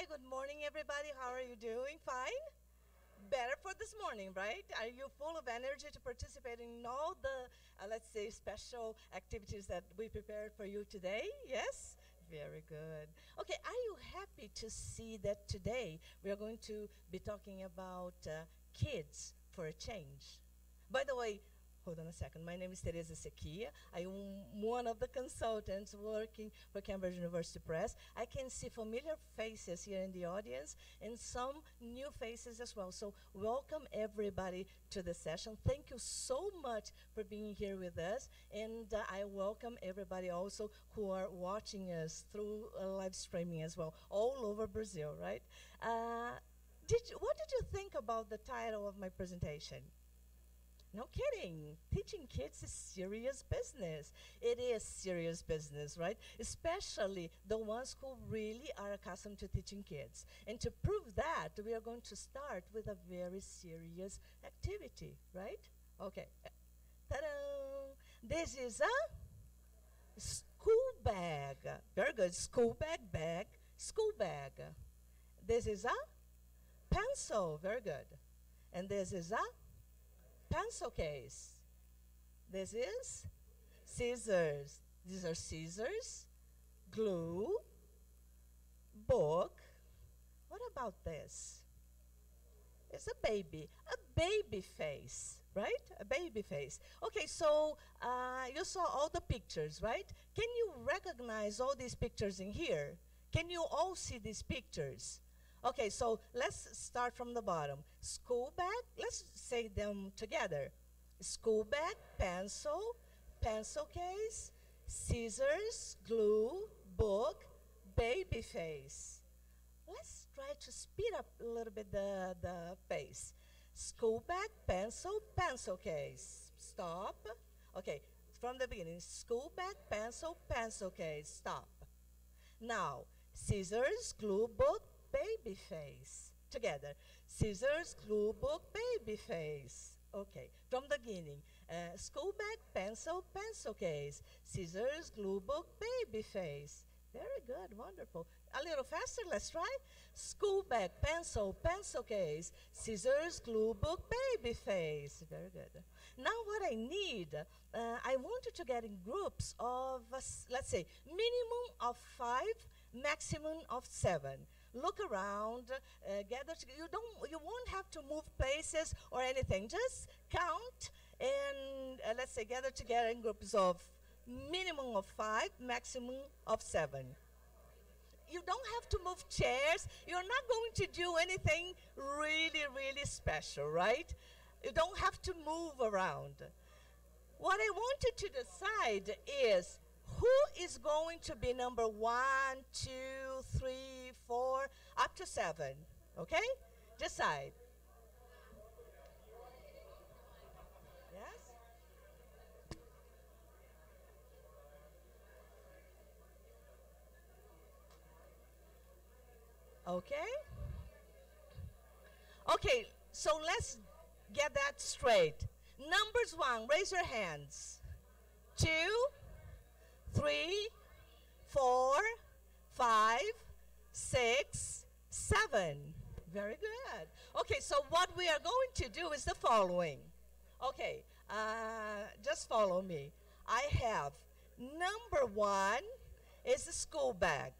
Hi, good morning, everybody. How are you doing? Fine? Better for this morning, right? Are you full of energy to participate in all the, uh, let's say, special activities that we prepared for you today? Yes? Very good. Okay, are you happy to see that today we are going to be talking about uh, kids for a change? By the way, Hold on a second. My name is Tereza Sekiya. I am one of the consultants working for Cambridge University Press. I can see familiar faces here in the audience and some new faces as well. So welcome everybody to the session. Thank you so much for being here with us. And uh, I welcome everybody also who are watching us through uh, live streaming as well, all over Brazil, right? Uh, did you, what did you think about the title of my presentation? No kidding. Teaching kids is serious business. It is serious business, right? Especially the ones who really are accustomed to teaching kids. And to prove that, we are going to start with a very serious activity, right? Okay. Ta-da! This is a school bag. Very good. School bag, bag, school bag. This is a pencil. Very good. And this is a pencil case. This is scissors. These are scissors, glue, book. What about this? It's a baby, a baby face, right? A baby face. Okay, so uh, you saw all the pictures, right? Can you recognize all these pictures in here? Can you all see these pictures? Okay, so let's start from the bottom. School bag, let's say them together. School bag, pencil, pencil case, scissors, glue, book, baby face. Let's try to speed up a little bit the, the pace. School bag, pencil, pencil case. Stop. Okay, from the beginning. School bag, pencil, pencil case. Stop. Now, scissors, glue, book, baby face. Together. Scissors, glue book, baby face. Okay, from the beginning. Uh, school bag, pencil, pencil case. Scissors, glue book, baby face. Very good, wonderful. A little faster, let's try. School bag, pencil, pencil case, scissors, glue book, baby face. Very good. Now what I need, uh, I want you to get in groups of, uh, let's say, minimum of five, maximum of seven look around, uh, gather. You don't, you won't have to move places or anything. Just count and uh, let's say gather together in groups of minimum of five, maximum of seven. You don't have to move chairs. You're not going to do anything really, really special, right? You don't have to move around. What I want you to decide is who is going to be number one, two, three, four, up to seven? Okay? Decide. Yes? Okay? Okay, so let's get that straight. Numbers one, raise your hands. Two, three, four, five, six, seven. Very good. Okay, so what we are going to do is the following. Okay, uh, just follow me. I have number one is a school bag.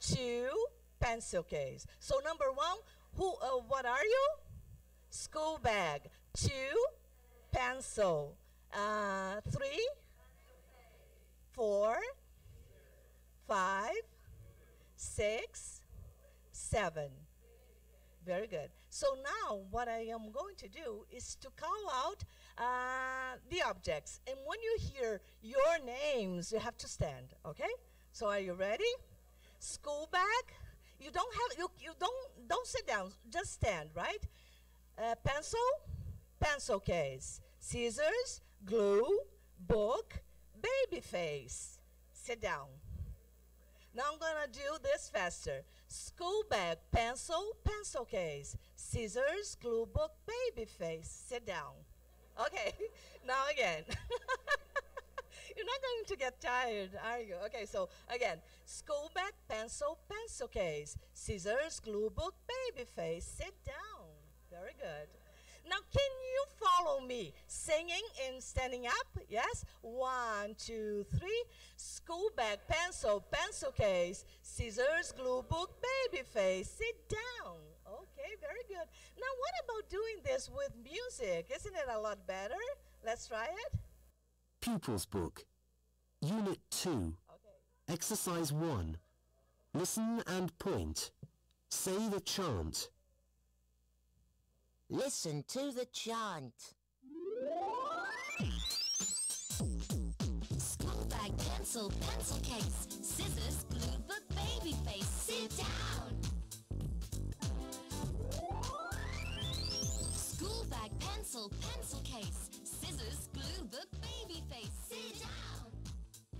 Two, pencil case. So number one, who? Uh, what are you? School bag. Two, pencil. Uh, three, four, five, six, seven. Very good. So now what I am going to do is to call out uh, the objects. And when you hear your names, you have to stand, okay? So are you ready? School bag. You don't have, you, you don't, don't sit down, just stand, right? Uh, pencil, pencil case. Scissors, glue, book, baby face. Sit down. Now I'm to do this faster. School bag, pencil, pencil case. Scissors, glue book, baby face. Sit down. Okay, now again. You're not going to get tired, are you? Okay, so again, school bag, pencil, pencil case, scissors, glue book, baby face. Sit down. Very good. Now, can you follow me? Singing and standing up? Yes? One, two, three. School bag, pencil, pencil case, scissors, glue book, baby face. Sit down. Okay, very good. Now, what about doing this with music? Isn't it a lot better? Let's try it. Pupils Book, Unit 2, Okay. Exercise 1. Listen and point. Say the chant. Listen to the chant. School bag, pencil, pencil case, scissors, glue book, baby face. Sit down. School bag, pencil, pencil case, scissors, glue book, baby face. Sit down.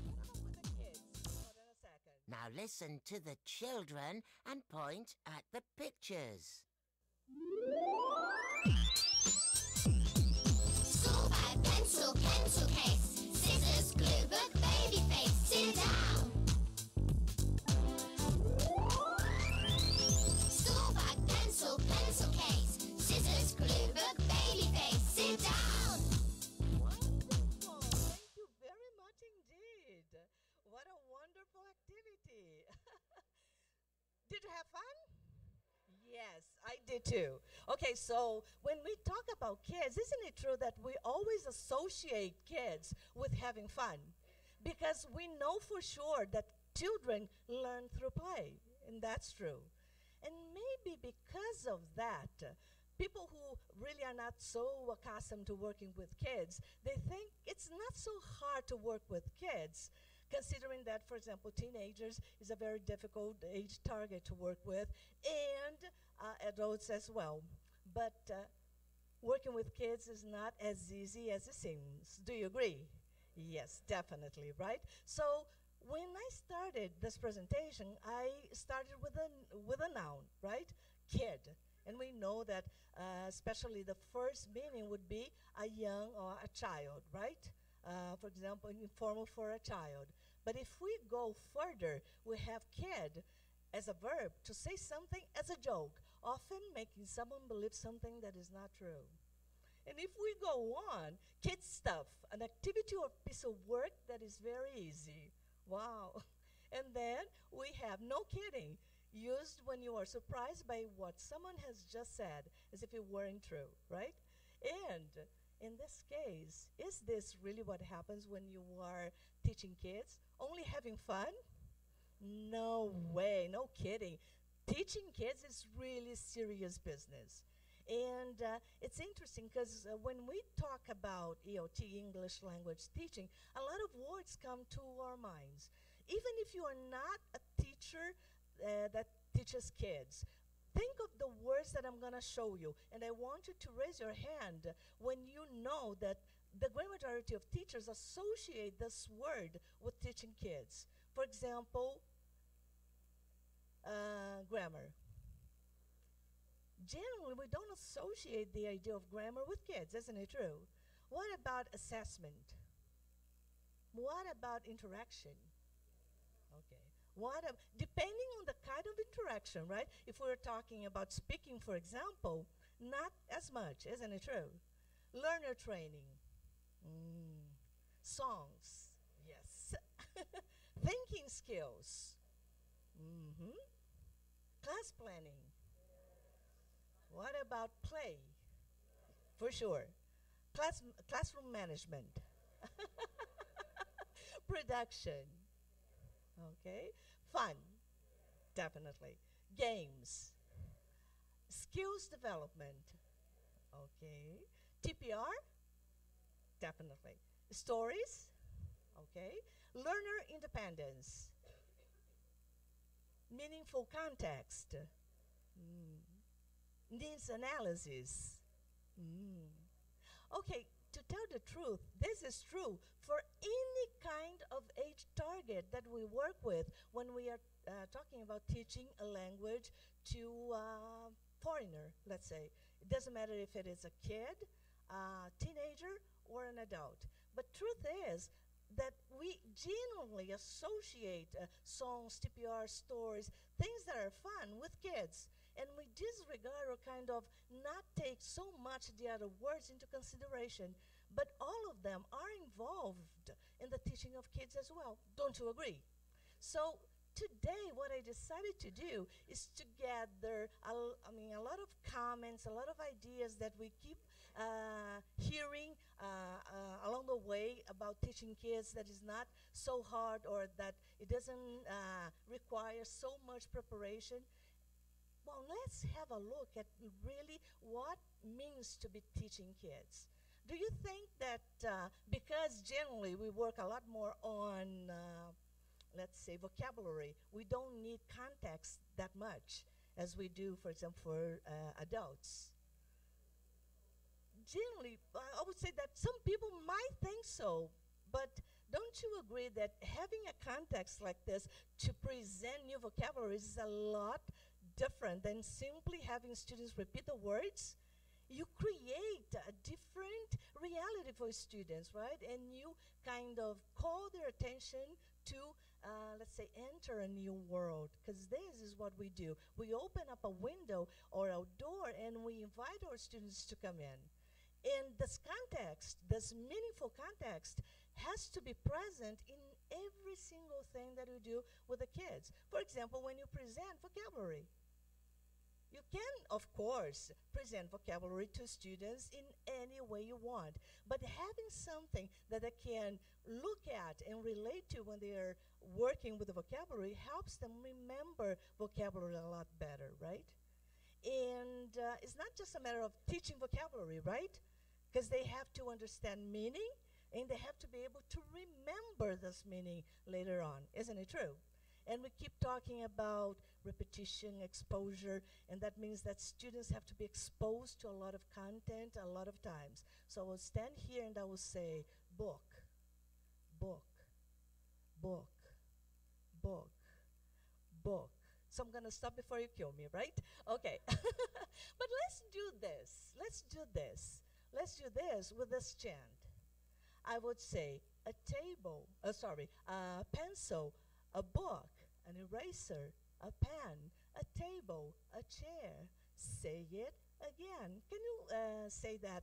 With the kids. Hold on a second. Now listen to the children and point at the pictures. Yeah. Okay, so when we talk about kids, isn't it true that we always associate kids with having fun? Because we know for sure that children learn through play, and that's true. And maybe because of that, people who really are not so accustomed to working with kids, they think it's not so hard to work with kids, considering that, for example, teenagers is a very difficult age target to work with, and uh, adults as well. But uh, working with kids is not as easy as it seems. Do you agree? Yes, definitely, right? So when I started this presentation, I started with a with a noun, right? Kid, and we know that uh, especially the first meaning would be a young or a child, right? Uh, for example, informal for a child. But if we go further, we have kid as a verb to say something as a joke, often making someone believe something that is not true. And if we go on, kid stuff, an activity or piece of work that is very easy. Wow. And then we have no kidding, used when you are surprised by what someone has just said, as if it weren't true, right? And in this case, is this really what happens when you are teaching kids? Only having fun? No mm. way, no kidding. Teaching kids is really serious business. And uh, it's interesting because uh, when we talk about ELT, English language teaching, a lot of words come to our minds. Even if you are not a teacher uh, that teaches kids, think of the words that I'm going to show you. And I want you to raise your hand when you know that the great majority of teachers associate this word with teaching kids. For example, uh, grammar. Generally, we don't associate the idea of grammar with kids, isn't it true? What about assessment? What about interaction? Okay. What ab- depending on the kind of interaction, right? If we're talking about speaking, for example, not as much, isn't it true? Learner training, Mm. songs, yes. Thinking skills, hmm class planning. What about play? For sure. Class, classroom management. Production. Okay. Fun. Definitely. Games. Skills development. Okay. TPR. Definitely. Stories. Okay. Learner independence. Meaningful context. Mm. Needs analysis. Mm. Okay, to tell the truth, this is true for any kind of age target that we work with when we are uh, talking about teaching a language to a foreigner, let's say. It doesn't matter if it is a kid, a teenager, or an adult. But truth is, that we genuinely associate uh, songs, TPR stories, things that are fun with kids. And we disregard or kind of not take so much the other words into consideration. But all of them are involved in the teaching of kids as well. Don't you agree? So today, what I decided to do is to gather, a l- I mean, a lot of comments, a lot of ideas that we keep uh, hearing uh, uh, along the way about teaching kids that is not so hard or that it doesn't uh, require so much preparation. Well, let's have a look at really what means to be teaching kids. Do you think that uh, because generally we work a lot more on, uh, let's say, vocabulary, we don't need context that much as we do, for example, for uh, adults? Generally, I would say that some people might think so, but don't you agree that having a context like this to present new vocabularies is a lot different than simply having students repeat the words? you create a different reality for students, right? And you kind of call their attention to, uh, let's say, enter a new world. Because this is what we do. We open up a window or a door and we invite our students to come in. And this context, this meaningful context, has to be present in every single thing that we do with the kids. For example, when you present vocabulary, you can, of course, present vocabulary to students in any way you want, but having something that they can look at and relate to when they are working with the vocabulary helps them remember vocabulary a lot better, right? And uh, it's not just a matter of teaching vocabulary, right? Because they have to understand meaning and they have to be able to remember this meaning later on. Isn't it true? And we keep talking about repetition, exposure, and that means that students have to be exposed to a lot of content a lot of times. So I will stand here and I will say, book, book, book, book, book. So I'm going to stop before you kill me, right? Okay. but let's do this. Let's do this. Let's do this with this chant. I would say a table, uh, sorry, a pencil, a book, an eraser, a pen, a table, a chair. Say it again. Can you uh, say that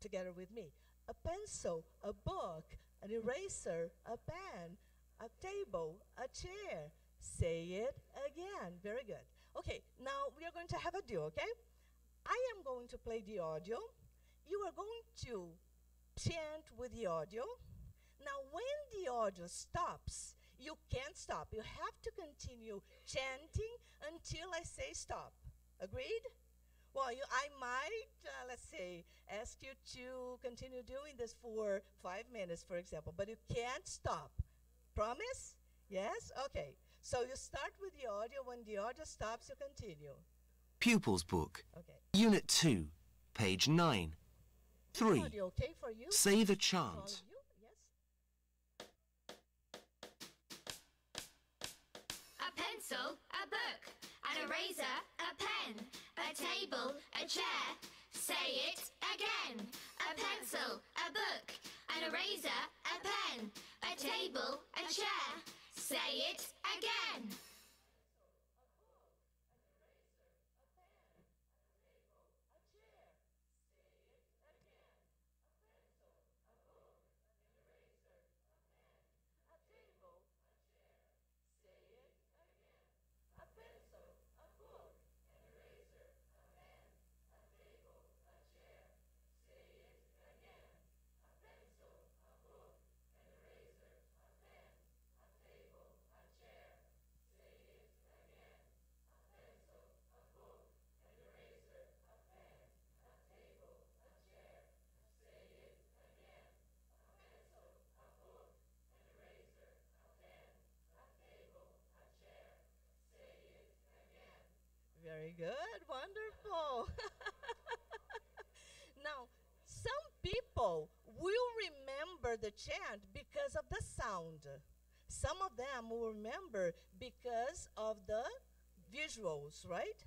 together with me? A pencil, a book, an eraser, a pen, a table, a chair. Say it again. Very good. Okay, now we are going to have a duo, okay? I am going to play the audio. You are going to chant with the audio. Now, when the audio stops, you can't stop. You have to continue chanting until I say stop. Agreed? Well, you, I might, uh, let's say, ask you to continue doing this for five minutes, for example, but you can't stop. Promise? Yes? Okay. So you start with the audio. When the audio stops, you continue. Pupils Book, Okay. Unit 2, page 9. 3. Audio okay for you? Say the chant. Pencil, a book, an eraser, a pen, a table, a chair. Say it again. A pencil, a book, an eraser, a pen, a table, a chair. Say it again. Very good. Wonderful. now, some people will remember the chant because of the sound. Some of them will remember because of the visuals, right?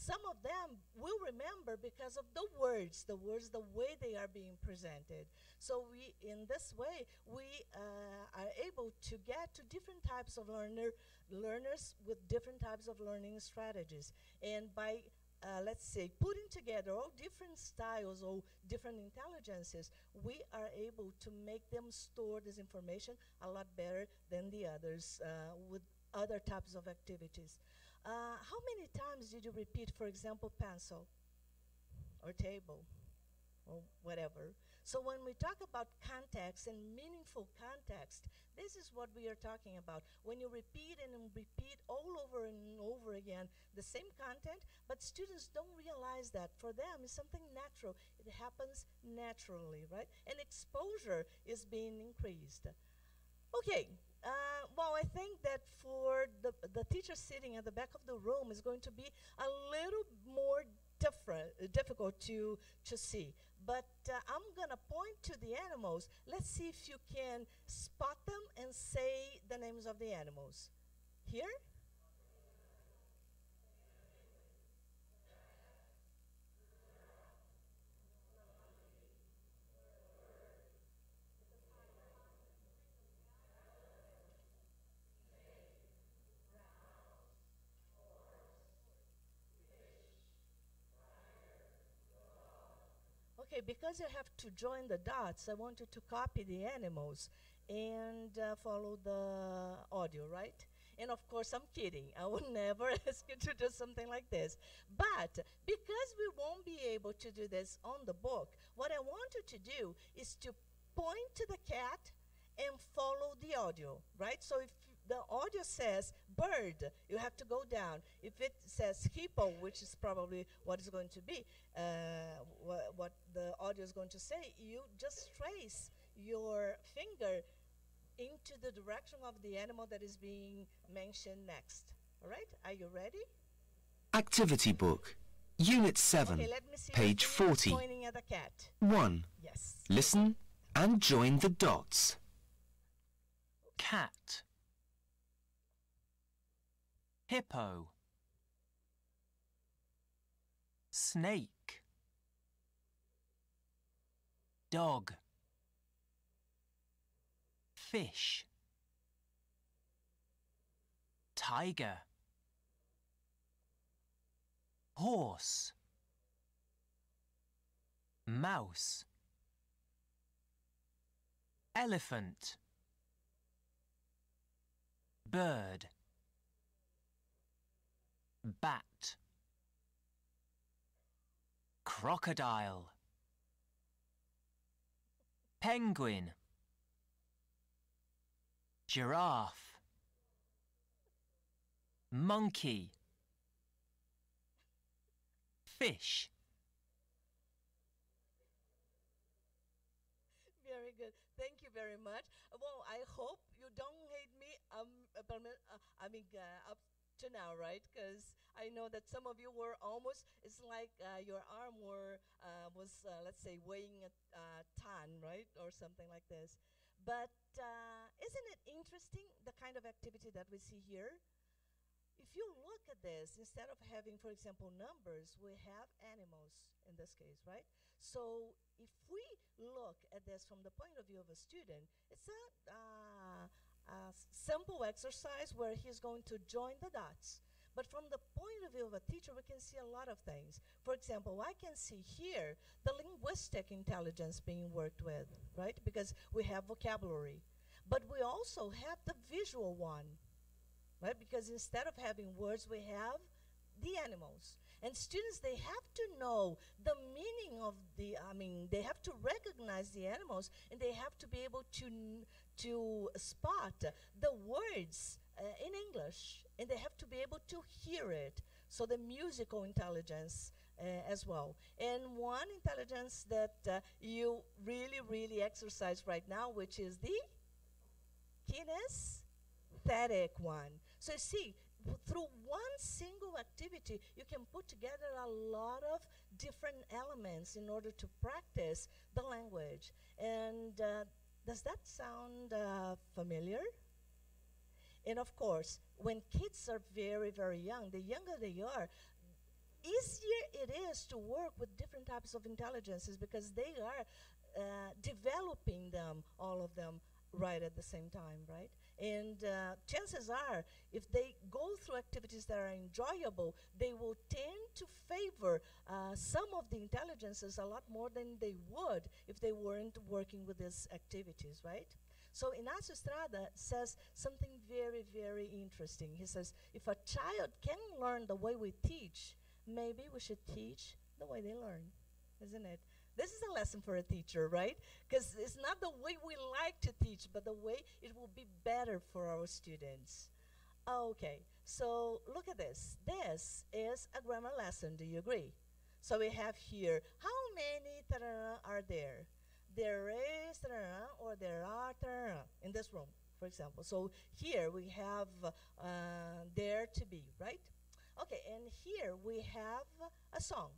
Some of them will remember because of the words, the words, the way they are being presented. So we, in this way, we uh, are able to get to different types of learner, learners with different types of learning strategies. And by uh, let's say, putting together all different styles or different intelligences, we are able to make them store this information a lot better than the others uh, with other types of activities. Uh, how many times did you repeat, for example, pencil or table or whatever? So when we talk about context and meaningful context, this is what we are talking about. When you repeat and repeat all over and over again the same content, but students don't realize that for them it's something natural. It happens naturally, right? And exposure is being increased. Okay, uh, well, I think that for the, the teacher sitting at the back of the room is going to be a little more different, uh, difficult to, to see. But uh, I'm going to point to the animals. Let's see if you can spot them and say the names of the animals. Here? Okay, because you have to join the dots, I want you to copy the animals and uh, follow the audio, right? And of course, I'm kidding. I would never ask you to do something like this. But because we won't be able to do this on the book, what I want you to do is to point to the cat and follow the audio, right? So if the audio says bird, you have to go down. If it says hippo, which is probably what it's going to be, uh, wh what the audio is going to say, you just trace your finger into the direction of the animal that is being mentioned next. All right? Are you ready? Activity book. Unit 7. Okay, let me see Page 40. Pointing at the cat. 1. Yes. Listen and join the dots. cat hippo. Snake. Dog. Fish. Tiger. Horse. Mouse. Elephant. Bird bat crocodile penguin giraffe monkey fish Very good. Thank you very much. Well, I hope you don't hate me. Um, uh, I mean, uh, to now, right? Because I know that some of you were almost. It's like uh, your arm were uh, was, uh, let's say, weighing a ton, right, or something like this. But uh, isn't it interesting the kind of activity that we see here? If you look at this, instead of having, for example, numbers, we have animals in this case, right? So if we look at this from the point of view of a student, it's not uh, a simple exercise where he's going to join the dots. But from the point of view of a teacher, we can see a lot of things. For example, I can see here the linguistic intelligence being worked with, right? Because we have vocabulary. But we also have the visual one, right? Because instead of having words, we have the animals. And students, they have to know the meaning of the, I mean, they have to recognize the animals and they have to be able to, to spot the words uh, in English and they have to be able to hear it. So the musical intelligence uh, as well. And one intelligence that uh, you really, really exercise right now, which is the kinesthetic one. So see, through one single activity, you can put together a lot of different elements in order to practice the language. And uh, does that sound uh, familiar? And of course, when kids are very, very young, the younger they are, easier it is to work with different types of intelligences because they are uh, developing them, all of them, right at the same time, right? And uh, chances are, if they go through activities that are enjoyable, they will tend to favor uh, some of the intelligences a lot more than they would if they weren't working with these activities, right? So Inácio Estrada says something very, very interesting. He says, if a child can learn the way we teach, maybe we should teach the way they learn, isn't it? This is a lesson for a teacher, right? Because it's not the way we like to teach, but the way it will be better for our students. Okay, so look at this. This is a grammar lesson. Do you agree? So we have here, how many are there? There is or there are in this room, for example. So here we have uh, there to be, right? Okay, and here we have a song.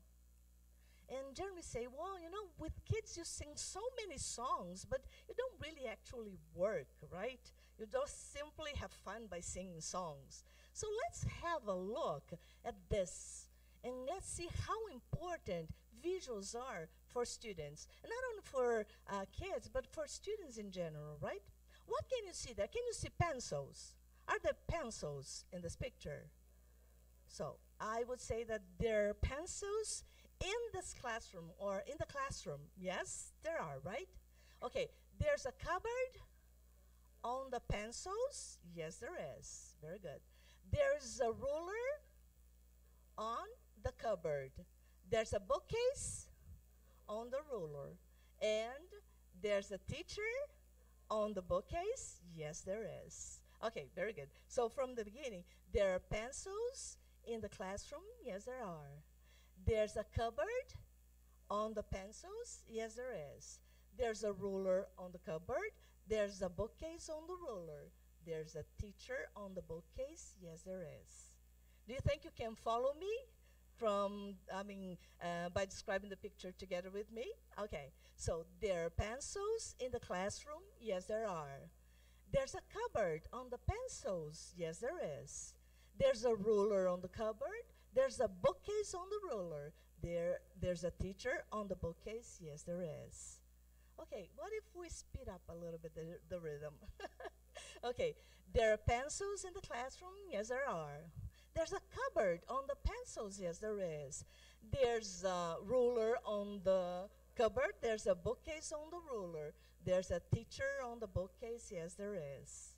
Jeremy say, well, you know, with kids you sing so many songs, but you don't really actually work, right? You just simply have fun by singing songs. So let's have a look at this and let's see how important visuals are for students. And not only for uh, kids, but for students in general, right? What can you see there? Can you see pencils? Are there pencils in this picture? So I would say that there are pencils in this classroom or in the classroom. Yes, there are, right? Okay, there's a cupboard on the pencils. Yes, there is. Very good. There's a ruler on the cupboard. There's a bookcase on the ruler. And there's a teacher on the bookcase. Yes, there is. Okay, very good. So from the beginning, there are pencils in the classroom. Yes, there are. There's a cupboard on the pencils. Yes, there is. There's a ruler on the cupboard. There's a bookcase on the ruler. There's a teacher on the bookcase. Yes, there is. Do you think you can follow me from, I mean, uh, by describing the picture together with me? Okay. So there are pencils in the classroom. Yes, there are. There's a cupboard on the pencils. Yes, there is. There's a ruler on the cupboard. There's a bookcase on the ruler. There, there's a teacher on the bookcase. Yes, there is. Okay, what if we speed up a little bit the, the rhythm? okay, there are pencils in the classroom. Yes, there are. There's a cupboard on the pencils. Yes, there is. There's a ruler on the cupboard. There's a bookcase on the ruler. There's a teacher on the bookcase. Yes, there is.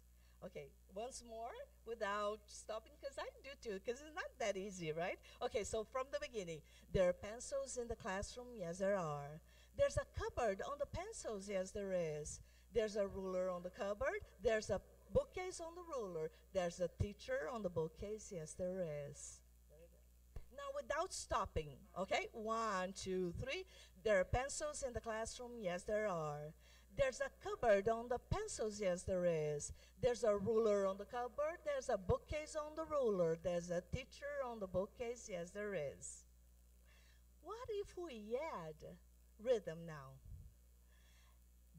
Okay, once more without stopping because I do too because it's not that easy, right? Okay, so from the beginning, there are pencils in the classroom. Yes, there are. There's a cupboard on the pencils. Yes, there is. There's a ruler on the cupboard. There's a bookcase on the ruler. There's a teacher on the bookcase. Yes, there is. Now, without stopping, okay? One, two, three. There are pencils in the classroom. Yes, there are. There's a cupboard on the pencils, yes, there is. There's a ruler on the cupboard. There's a bookcase on the ruler. There's a teacher on the bookcase, yes, there is. What if we add rhythm now?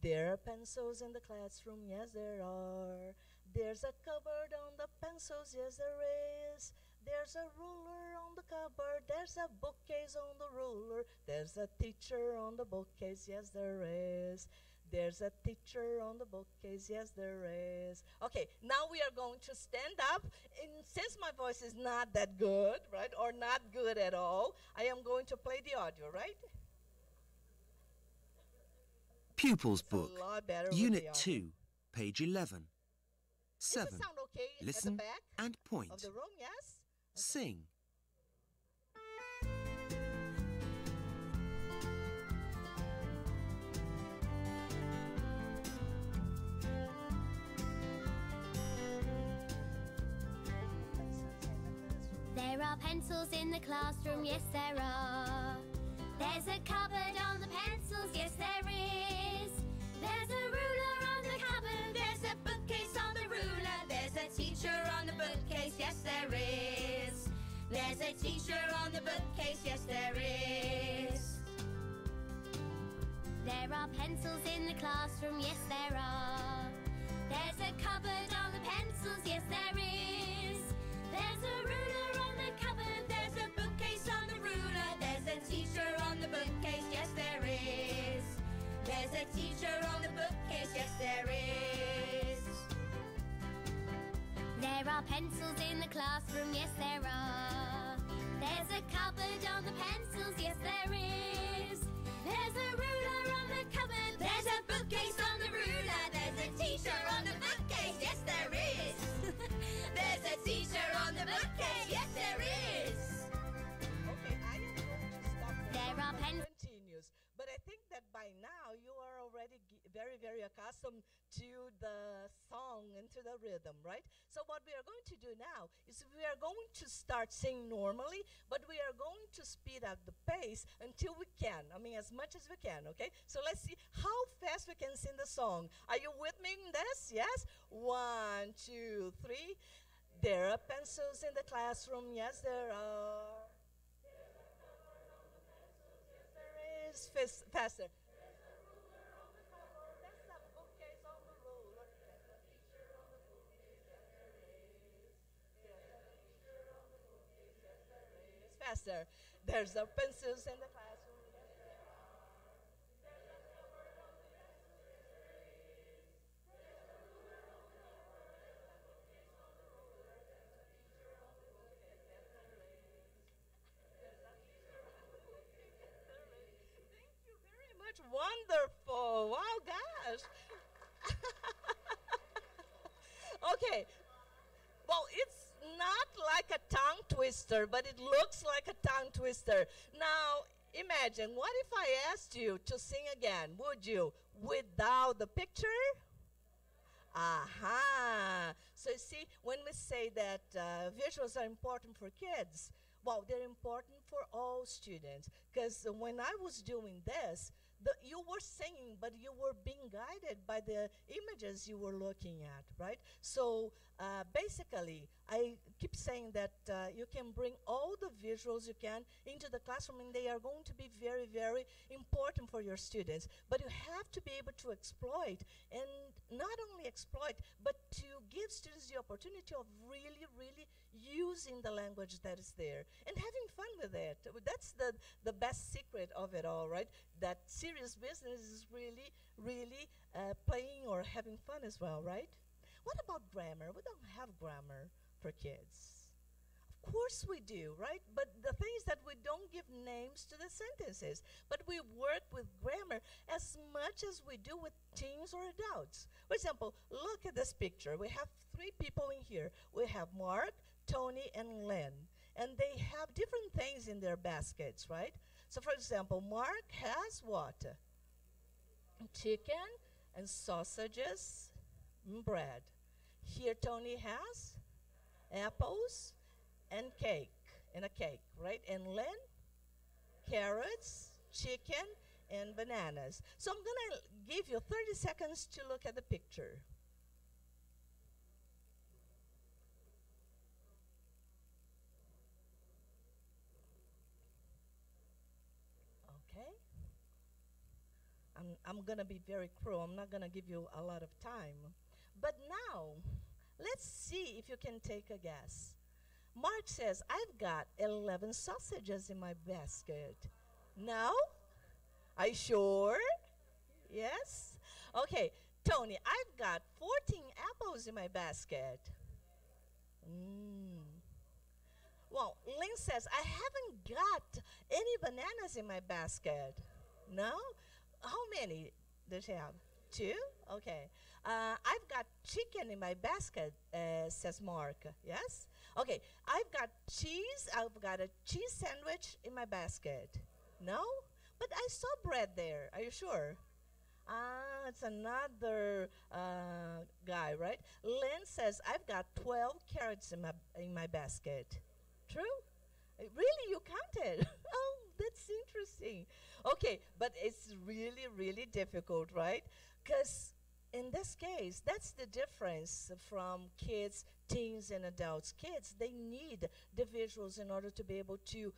There are pencils in the classroom, yes, there are. There's a cupboard on the pencils, yes, there is. There's a ruler on the cupboard, there's a bookcase on the ruler, there's a teacher on the bookcase, yes, there is. There's a teacher on the bookcase. Yes, there is. Okay, now we are going to stand up. And since my voice is not that good, right, or not good at all, I am going to play the audio, right? Pupils It's Book, lot better with Unit the audio. 2, page 11. Does it 7. sound okay Listen back and of point. the room? Yes. Sing. There are pencils in the classroom, yes there are. There's a cupboard on the pencils, yes there is. There's a ruler on the cupboard, there's a bookcase on the ruler. There's a teacher on the bookcase, yes there is. There's a teacher on the bookcase, yes there is. There are pencils in the classroom, yes there are. There's a cupboard on the pencils, yes there is. There's a ruler there's a bookcase on the ruler. There's a teacher on the bookcase, yes there is. There's a teacher on the bookcase, yes there is. There are pencils in the classroom, yes there are. There's a cupboard on the pencils, yes there continues. But I think that by now you are already very, very accustomed to the song and to the rhythm, right? So what we are going to do now is we are going to start singing normally, but we are going to speed up the pace until we can. I mean, as much as we can, okay? So let's see how fast we can sing the song. Are you with me in this? Yes? One, two, three. There are pencils in the classroom. Yes, there are. Fis- faster. Faster. There's the pencils in the classroom. Thank you very much. Wonderful. Wow, gosh. okay. Well, it's not like a tongue twister, but it looks like a tongue twister. Now, imagine, what if I asked you to sing again? Would you? Without the picture? Aha. So you see, when we say that uh, visuals are important for kids, well, they're important for all students. Because when I was doing this, the, you were singing, but you were being guided by the images you were looking at, right? So uh, basically, I keep saying that uh, you can bring all the visuals you can into the classroom, and they are going to be very, very important for your students. But you have to be able to exploit, and not only exploit, but to give students the opportunity of really, really using the language that is there and having fun with it. That's the, the best secret of it all, right? That serious business is really, really uh, playing or having fun as well, right? What about grammar? We don't have grammar for kids. Of course we do, right? But the thing is that we don't give names to the sentences, but we work with grammar as much as we do with teens or adults. For example, look at this picture. We have three people in here. We have Mark, Tony, and Lynn. And they have different things in their baskets, right? So, for example, Mark has what? Chicken and sausages and bread. Here, Tony has apples and cake, and a cake, right? And Lynn, carrots, chicken, and bananas. So I'm going to give you 30 seconds to look at the picture. Okay? I'm, I'm going to be very cruel. I'm not going to give you a lot of time. But now, let's see if you can take a guess. Mark says, I've got 11 sausages in my basket. No? Are you sure? Yes? Okay, Tony, I've got 14 apples in my basket. Mm. Well, Lynn says, I haven't got any bananas in my basket. No? How many does she have? Two? Okay. Uh, I've got chicken in my basket, uh, says Mark. Yes? Okay. I've got cheese. I've got a cheese sandwich in my basket. No? But I saw bread there. Are you sure? Ah, it's another uh, guy, right? Lynn says, I've got 12 carrots in my, in my basket. True? Uh, Really, you counted? oh, that's interesting. Okay, but it's really, really difficult, right? Because in this case, that's the difference from kids, teens, and adults. Kids, they need the visuals in order to be able to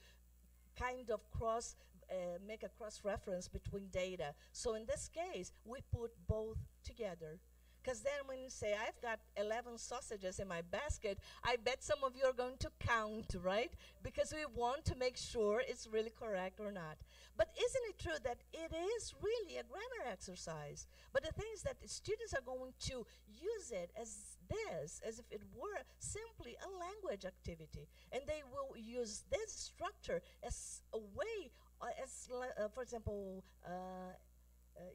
kind of cross, uh, make a cross reference between data. So in this case, we put both together. Because then when you say, I've got 11 sausages in my basket, I bet some of you are going to count, right? Because we want to make sure it's really correct or not. But isn't it true that it is really a grammar exercise? But the thing is that the students are going to use it as this, as if it were simply a language activity. And they will use this structure as a way, uh, as, uh, for example, uh,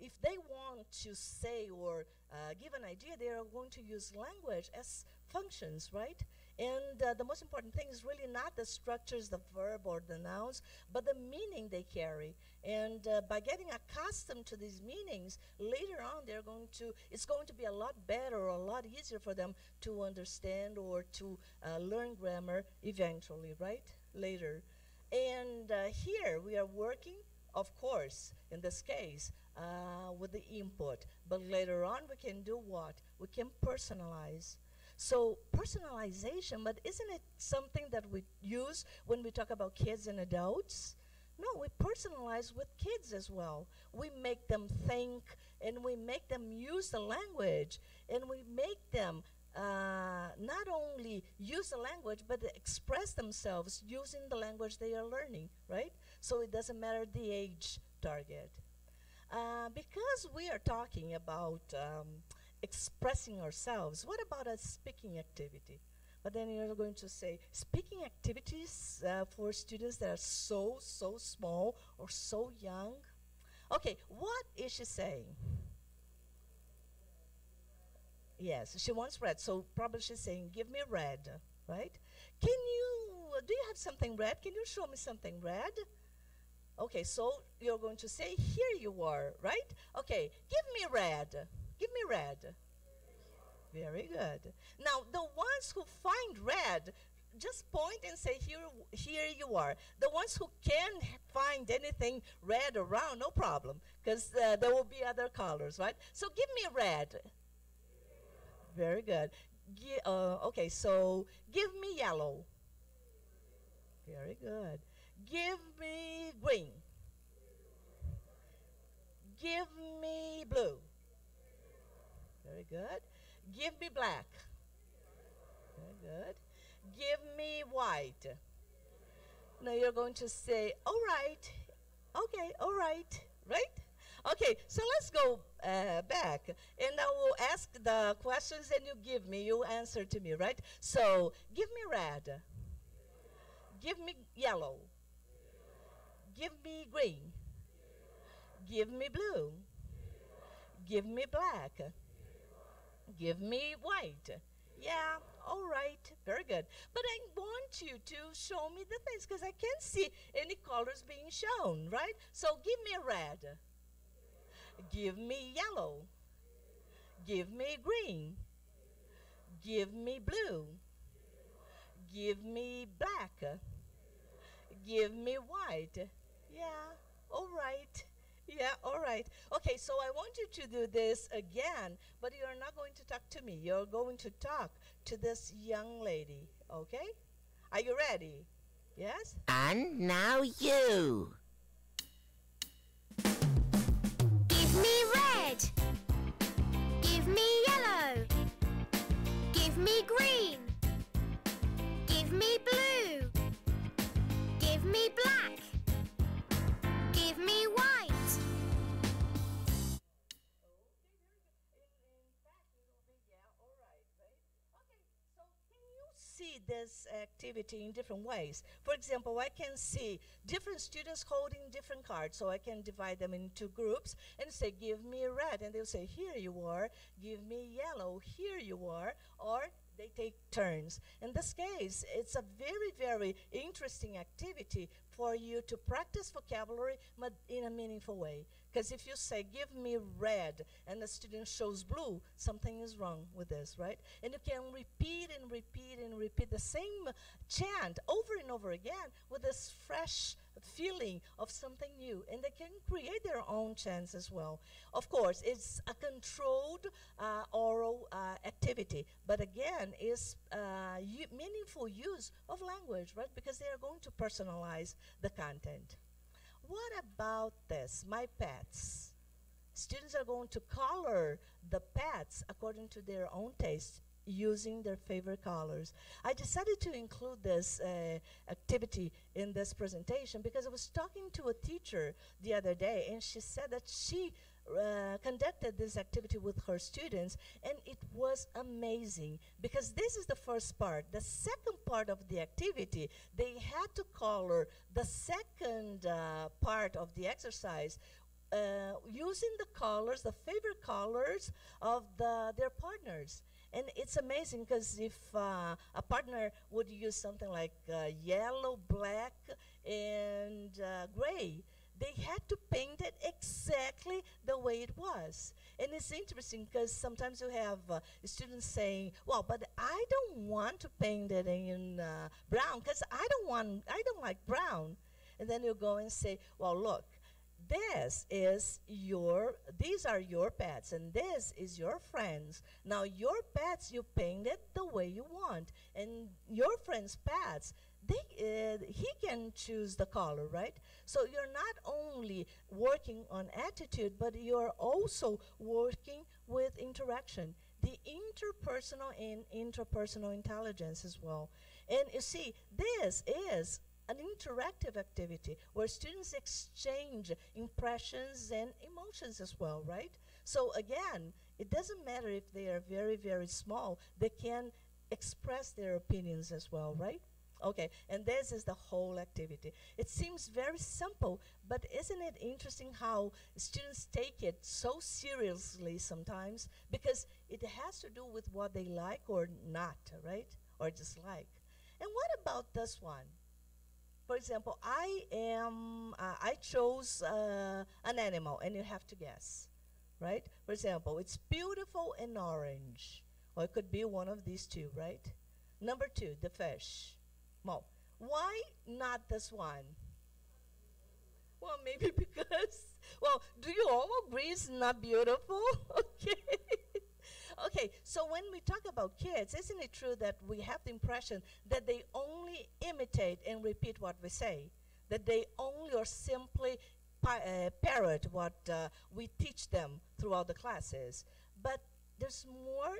if they want to say or uh, give an idea, they are going to use language as functions, right? And uh, the most important thing is really not the structures, the verb or the nouns, but the meaning they carry. And uh, by getting accustomed to these meanings, later on they're going to, it's going to be a lot better or a lot easier for them to understand or to uh, learn grammar eventually, right? Later. And uh, here we are working, of course, in this case, uh, with the input. But later on, we can do what? We can personalize. So personalization, but isn't it something that we use when we talk about kids and adults? No, we personalize with kids as well. We make them think and we make them use the language and we make them uh, not only use the language but express themselves using the language they are learning, right? So it doesn't matter the age target. Uh, because we are talking about um, expressing ourselves, what about a speaking activity? But then you're going to say, speaking activities uh, for students that are so, so small or so young. Okay, what is she saying? Yes, she wants red, so probably she's saying, give me red, right? Can you, do you have something red? Can you show me something red? Okay, so you're going to say, here you are, right? Okay, give me red. Give me red. Very good. Now, the ones who find red, just point and say, here, here you are. The ones who can find anything red around, no problem, because uh, there will be other colors, right? So give me red. Very good. Gi- uh, okay, so give me yellow. Very good. Give me green. Give me blue. Very good. Give me black. Very good. Give me white. Now you're going to say, all right. Okay, all right. Right? Okay, so let's go uh, back. And I will ask the questions and you give me, you answer to me, right? So give me red. Give me yellow. Give me green. Give me blue. Give me black. Give me white. Yeah, all right, very good. But I want you to show me the things because I can't see any colors being shown, right? So give me red. Give me yellow. Give me green. Give me blue. Give me black. Give me white. Yeah, all right. Yeah, all right. Okay, so I want you to do this again, but you're not going to talk to me. You're going to talk to this young lady, okay? Are you ready? Yes? And now you. Give me red. Give me yellow. Give me green. Give me blue. This activity in different ways. For example, I can see different students holding different cards, so I can divide them into groups and say, give me red, and they'll say, here you are, give me yellow, here you are, or they take turns. In this case, it's a very, very interesting activity for you to practice vocabulary but in a meaningful way. Because if you say, give me red, and the student shows blue, something is wrong with this, right? And you can repeat and repeat and repeat the same chant over and over again with this fresh feeling of something new. And they can create their own chance as well. Of course, it's a controlled uh, oral uh, activity, but again, it's uh, meaningful use of language, right? Because they are going to personalize the content. What about this? My pets. students are going to color the pets according to their own taste using their favorite colors. I decided to include this uh, activity in this presentation because I was talking to a teacher the other day and she said that she uh, conducted this activity with her students and it was amazing because this is the first part. The second part of the activity, they had to color the second uh, part of the exercise uh, using the colors, the favorite colors of the, their partners. And it's amazing because if uh, a partner would use something like uh, yellow, black, and uh, gray, they had to paint it exactly the way it was. And it's interesting because sometimes you have uh, students saying, "Well, but I don't want to paint it in uh, brown because I don't want, I don't like brown." And then you go and say, "Well, look, this is your these are your pets and this is your friends. Now your pets you paint it the way you want and your friends pets they uh, he can choose the color right? So you're not only working on attitude but you're also working with interaction the interpersonal and intrapersonal intelligence as well. And you see this is an interactive activity where students exchange impressions and emotions as well, right? So again, it doesn't matter if they are very, very small, they can express their opinions as well, right? Okay, and this is the whole activity. It seems very simple, but isn't it interesting how students take it so seriously sometimes because it has to do with what they like or not, right? Or dislike. And what about this one? For example, I am, uh, I chose uh, an animal and you have to guess, right? For example, it's beautiful and orange. Or it could be one of these two, right? Number two, the fish. Well, why not this one? Well, maybe because, well, do you all agree it's not beautiful? okay. Okay, so when we talk about kids, isn't it true that we have the impression that they only imitate and repeat what we say? That they only or simply uh, parrot what uh, we teach them throughout the classes? But there's more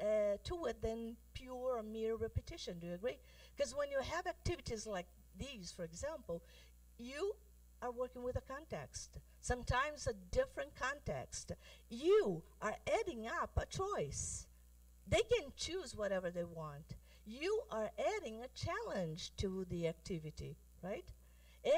uh, to it than pure or mere repetition. Do you agree? Because when you have activities like these, for example, you are working with a context, sometimes a different context. You are adding up a choice. They can choose whatever they want. You are adding a challenge to the activity, right?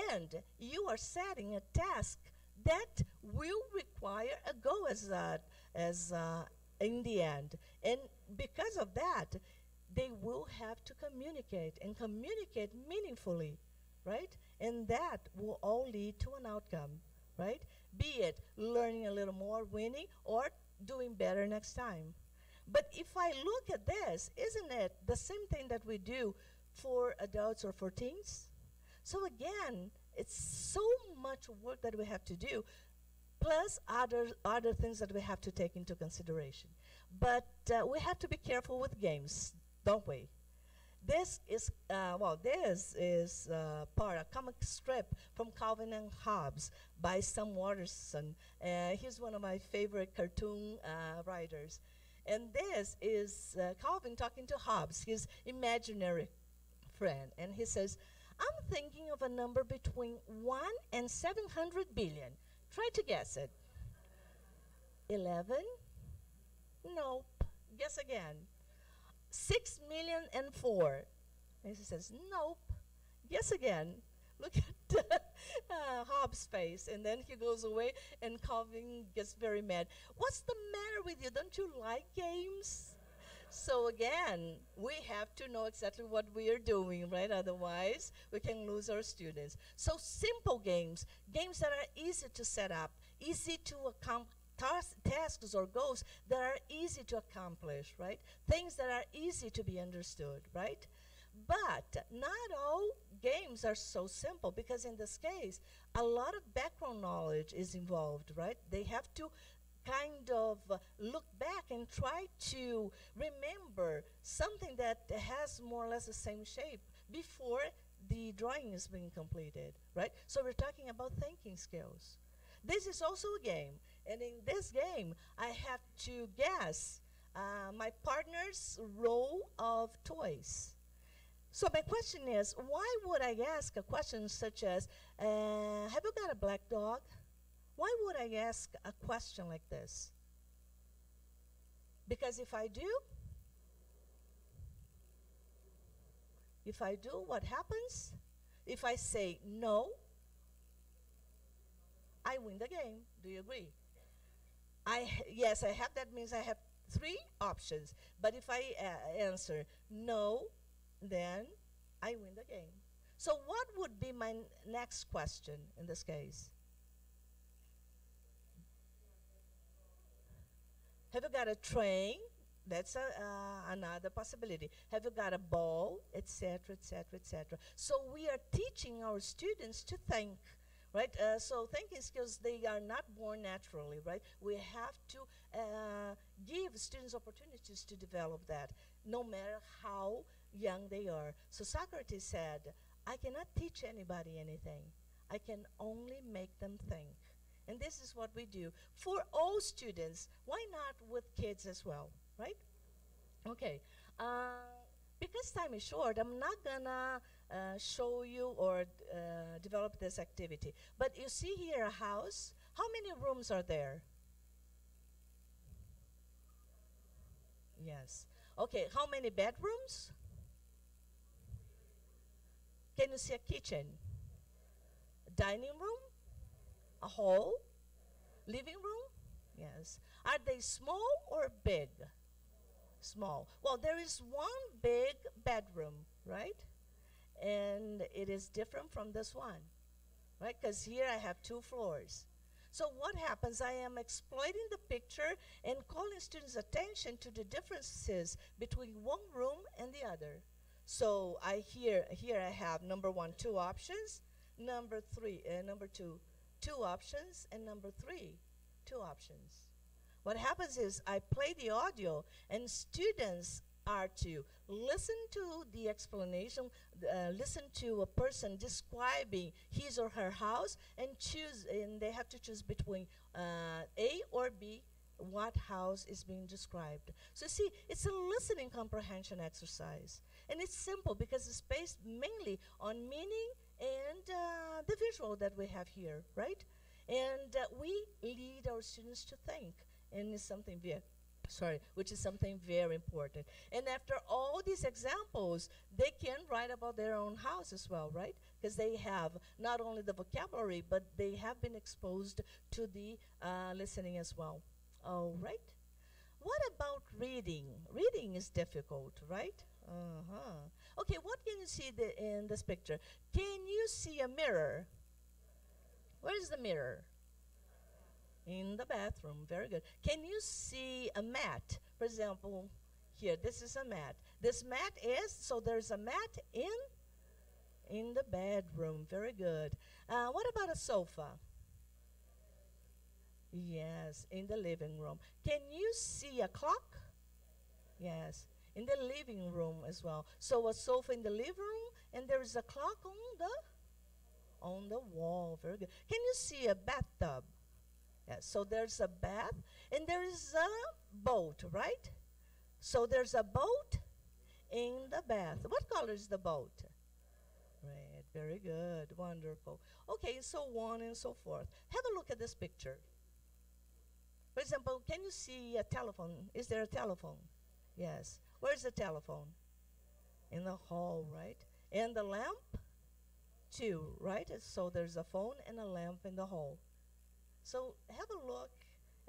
And you are setting a task that will require a go as, uh, as uh, in the end. And because of that, they will have to communicate and communicate meaningfully, right? And that will all lead to an outcome, right? Be it learning a little more, winning, or doing better next time. But if I look at this, isn't it the same thing that we do for adults or for teens? So again, it's so much work that we have to do, plus other, other things that we have to take into consideration. But uh, we have to be careful with games, don't we? This is, uh, well, this is uh, part, a comic strip from Calvin and Hobbes by Sam Watterson. Uh, he's one of my favorite cartoon uh, writers. And this is uh, Calvin talking to Hobbes, his imaginary friend. And he says, I'm thinking of a number between 1 and 700 billion. Try to guess it. 11? Nope. Guess again six million and four. And he says, nope. Yes again. Look at uh, Hobbes' face. And then he goes away, and Calvin gets very mad. What's the matter with you? Don't you like games? So again, we have to know exactly what we are doing, right? Otherwise, we can lose our students. So simple games, games that are easy to set up, easy to accomplish tas- tasks or goals that are easy to accomplish, right? Things that are easy to be understood, right? But not all games are so simple because in this case, a lot of background knowledge is involved, right? They have to kind of uh, look back and try to remember something that has more or less the same shape before the drawing is being completed, right? So we're talking about thinking skills. This is also a game. And in this game, I have to guess uh, my partner's row of toys. So my question is, why would I ask a question such as, uh, "Have you got a black dog?" Why would I ask a question like this? Because if I do, if I do, what happens? If I say no, I win the game. Do you agree? I yes, I have. That means I have three options. But if I uh, answer no, then I win the game. So what would be my next question in this case? Have you got a train? That's a, uh, another possibility. Have you got a ball, etc., etc., etc. So we are teaching our students to think, right? Uh, so thinking skills they are not born naturally, right? We have to uh, give students opportunities to develop that, no matter how young they are. So Socrates said, "I cannot teach anybody anything. I can only make them think." And this is what we do for all students. Why not with kids as well, right? Okay. Uh, because time is short, I'm not gonna uh, show you or uh, develop this activity. But you see here a house. How many rooms are there? Yes. Okay. How many bedrooms? Can you see a kitchen? A Dining room? A hall? Living room? Yes. Are they small or big? Small. Well, there is one big bedroom, right? And it is different from this one, right? Because here I have two floors. So what happens? I am exploiting the picture and calling students' attention to the differences between one room and the other. So I here here I have number one two options, number three uh, number two two options, and number three two options. What happens is I play the audio, and students are to listen to the explanation, uh, listen to a person describing his or her house, and choose. And they have to choose between uh, A or B. What house is being described? So see, it's a listening comprehension exercise, and it's simple because it's based mainly on meaning and uh, the visual that we have here, right? And uh, we lead our students to think, and it's something very, sorry, which is something very important. And after all these examples, they can write about their own house as well, right? Because they have not only the vocabulary, but they have been exposed to the uh, listening as well. All right. What about reading? Reading is difficult, right? Uh-huh. Okay, what can you see in this picture? Can you see a mirror? Where is the mirror? In the bathroom. Very good. Can you see a mat? For example, here, this is a mat. This mat is, so there's a mat in in the bedroom. Very good. Uh, what about a sofa? Yes, in the living room. Can you see a clock? Yes, in the living room as well. So a sofa in the living room, and there is a clock on the on the wall. Very good. Can you see a bathtub? Yes. So there's a bath, and there is a boat, right? So there's a boat in the bath. What color is the boat? Red. Very good. Wonderful. Okay, so on and so forth. Have a look at this picture. For example, can you see a telephone? Is there a telephone? Yes. Where's the telephone? In the hall, right? And the lamp? Two, right? So there's a phone and a lamp in the hall. So have a look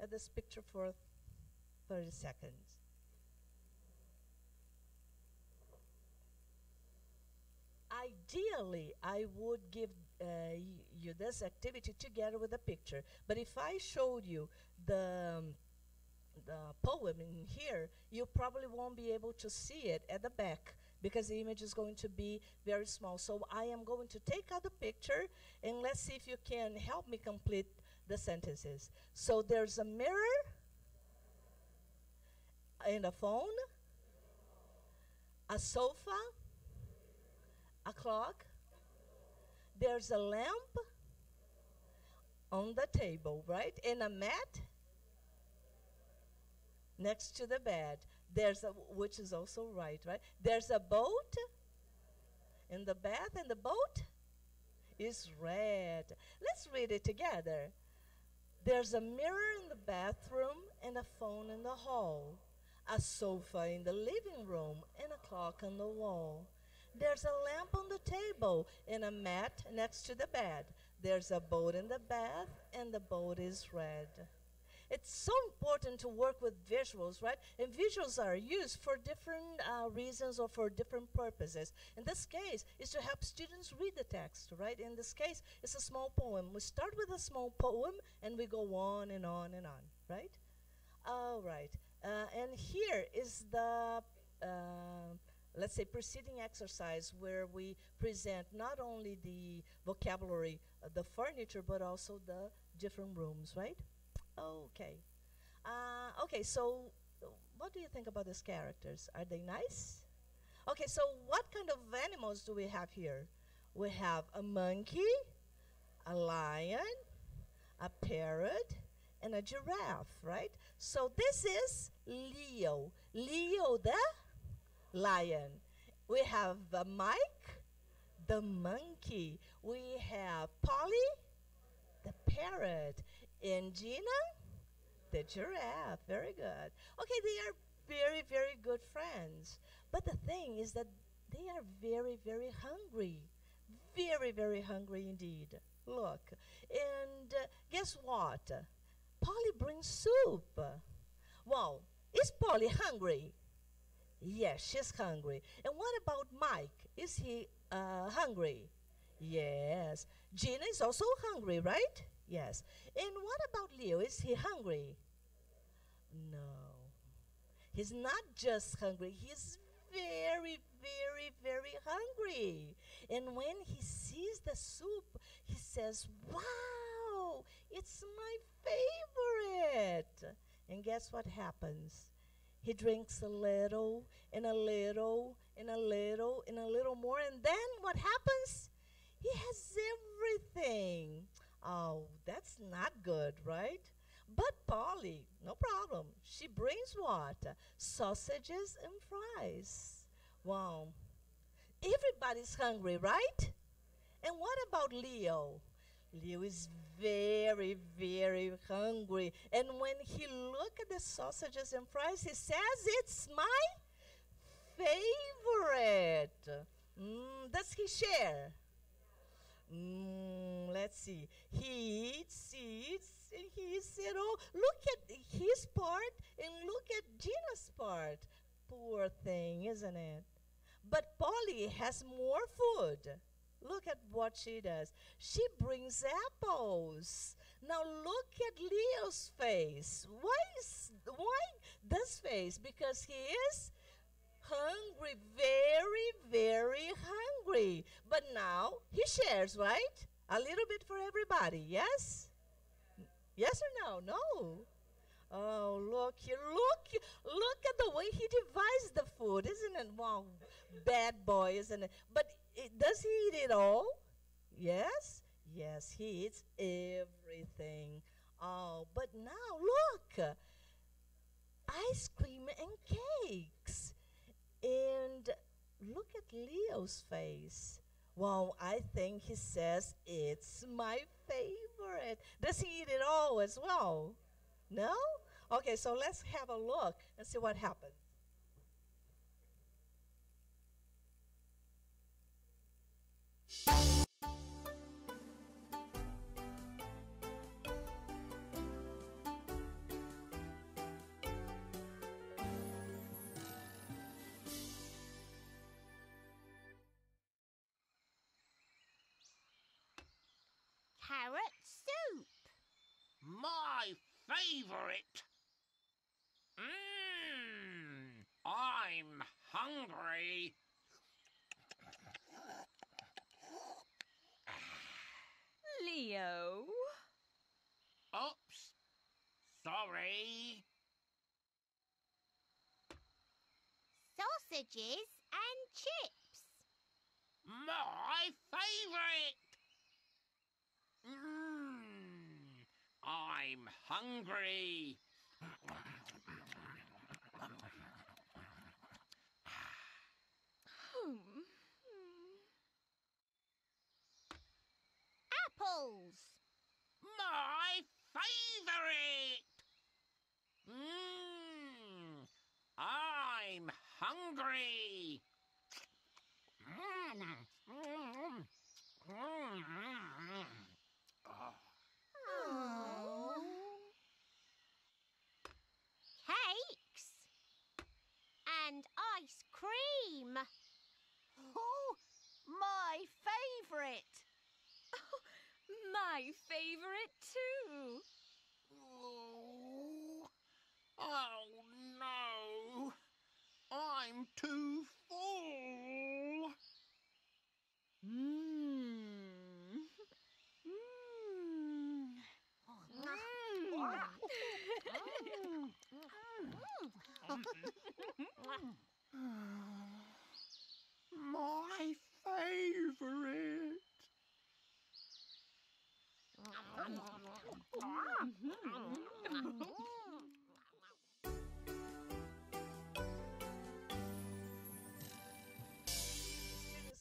at this picture for 30 seconds. Ideally, I would give uh, you this activity together with a picture. But if I showed you the um, the poem in here, you probably won't be able to see it at the back because the image is going to be very small. So I am going to take out the picture and let's see if you can help me complete the sentences. So there's a mirror and a phone, a sofa, a clock, there's a lamp on the table, right? And a mat next to the bed. There's a, which is also right, right? There's a boat in the bath, and the boat is red. Let's read it together. There's a mirror in the bathroom and a phone in the hall, a sofa in the living room, and a clock on the wall. There's a lamp on the table and a mat next to the bed. There's a boat in the bath, and the boat is red. It's so important to work with visuals, right? And visuals are used for different uh, reasons or for different purposes. In this case, is to help students read the text, right? In this case, it's a small poem. We start with a small poem and we go on and on and on, right? All right. Uh, and here is the uh, let's say, preceding exercise where we present not only the vocabulary, uh, the furniture, but also the different rooms, right? Okay. Uh, okay, so what do you think about these characters? Are they nice? Okay, so what kind of animals do we have here? We have a monkey, a lion, a parrot, and a giraffe, right? So this is Leo. Leo the lion. We have Mike, the monkey. We have Polly, the parrot. And Gina, the giraffe. Very good. Okay, they are very, very good friends. But the thing is that they are very, very hungry. Very, very hungry indeed. Look. And uh, guess what? Polly brings soup. Well, is Polly hungry? Yes, she's hungry. And what about Mike? Is he uh, hungry? Yes. Gina is also hungry, right? Yes. And what about Leo? Is he hungry? No. He's not just hungry, he's very, very, very hungry. And when he sees the soup, he says, Wow, it's my favorite. And guess what happens? He drinks a little and a little and a little and a little more. And then what happens? He has everything. Oh, that's not good, right? But Polly, no problem. She brings what? Sausages and fries. Wow. Everybody's hungry, right? And what about Leo? Leo is very, very hungry. And when he look at the sausages and fries, he says, it's my favorite. Mm, does he share? Mm, let's see. He eats, eats, and he said, oh, look at his part and look at Gina's part. Poor thing, isn't it? But Polly has more food. Look at what she does. She brings apples. Now look at Leo's face. Why is why this face? Because he is hungry, very, very hungry. But now he shares, right? A little bit for everybody, yes? Yes or no? No. Oh, look. Look, look at the way he divides the food. Isn't it? Wow, bad boy, isn't it? But it, does he eat it all? Yes? Yes, he eats everything. Oh, but now look ice cream and cakes. And look at Leo's face. Well, I think he says it's my favorite. Does he eat it all as well? No? Okay, so let's have a look and see what happens. Carrot soup. My favorite. Mmm, I'm hungry. Leo. Oops, sorry. Sausages and chips. My favorite. Mmm. hungry. Apples. My favorite. Mmm. I'm hungry. Mm. Mm. mm, mm, mm Oh. Cakes. And ice cream. Oh, my favourite. My favourite too. Oh, oh no. I'm too full. My favorite.